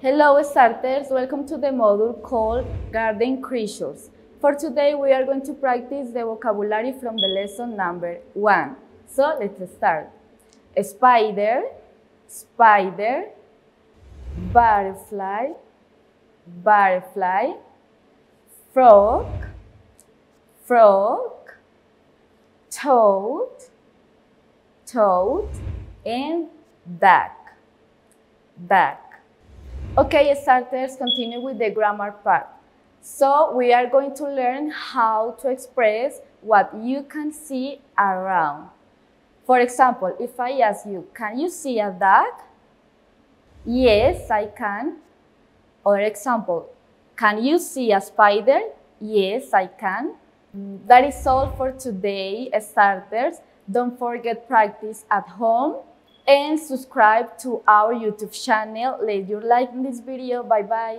Hello starters, welcome to the module called Garden Creatures. For today we are going to practice the vocabulary from the lesson number one. So let's start. Spider, spider, butterfly, butterfly, frog, frog, toad, toad, and duck, duck. Okay, starters, continue with the grammar part. So we are going to learn how to express what you can see around. For example, if I ask you, can you see a duck? Yes, I can. Or example, can you see a spider? Yes, I can. That is all for today, starters. Don't forget practice at home and subscribe to our YouTube channel. Leave your like in this video. Bye bye.